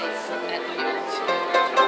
life you.